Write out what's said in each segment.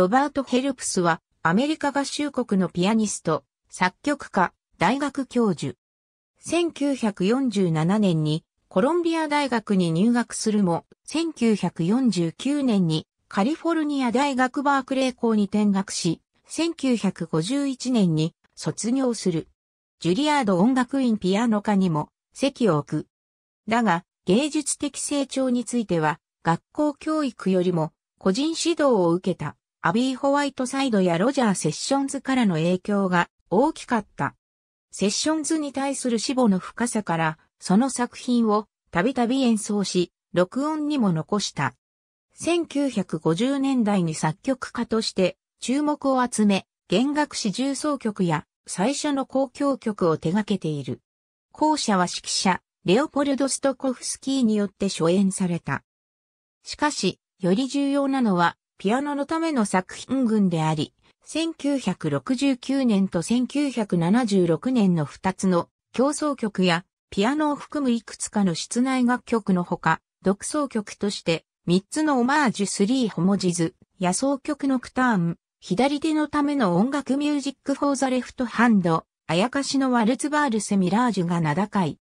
ロバート・ヘルプスはアメリカ合衆国のピアニスト、作曲家、大学教授。1947年にコロンビア大学に入学するも、1949年にカリフォルニア大学バークレー校に転学し、1951年に卒業する。ジュリアード音楽院ピアノ科にも席を置く。だが、芸術的成長については、学校教育よりも個人指導を受けたアビー・ホワイトサイドやロジャー・セッションズからの影響が大きかった。セッションズに対する死母の深さから、その作品をたびたび演奏し、録音にも残した。1950年代に作曲家として注目を集め、弦楽四重奏曲や最初の交響曲を手掛けている。後者は指揮者、レオポルド・ストコフスキーによって初演された。しかし、より重要なのは、ピアノのための作品群であり、1969年と1976年の2つの競争曲やピアノを含むいくつかの室内楽曲のほか、独奏曲として3つのオマージュ3ホモジズ、野奏曲のクターン、左手のための音楽ミュージックフォーザレフトハンド、あやかしのワルツバールセミラージュが名高い。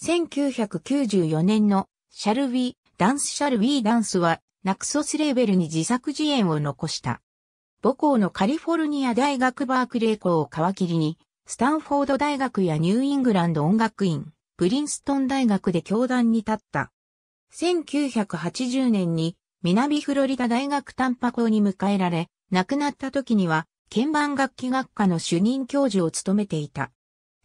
1994年のシャルウィー、ダンスシャルウィーダンスはナクソスレーベルに自作自演を残した。母校のカリフォルニア大学バークレー校を皮切りに、スタンフォード大学やニューイングランド音楽院、プリンストン大学で教壇に立った。1980年に南フロリダ大学短波校に迎えられ、亡くなった時には鍵盤楽器学科の主任教授を務めていた。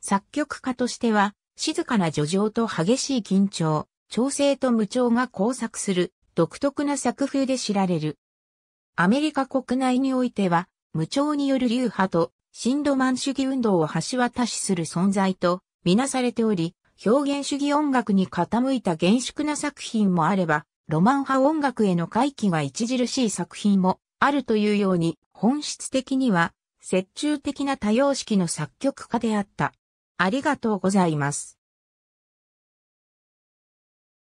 作曲家としては、静かな叙情と激しい緊張、調整と無調が交錯する独特な作風で知られる。アメリカ国内においては、無調による流派と、新ロマン主義運動を橋渡しする存在と、みなされており、表現主義音楽に傾いた厳粛な作品もあれば、ロマン派音楽への回帰が著しい作品もあるというように、本質的には、折衷的な多様式の作曲家であった。ありがとうございます。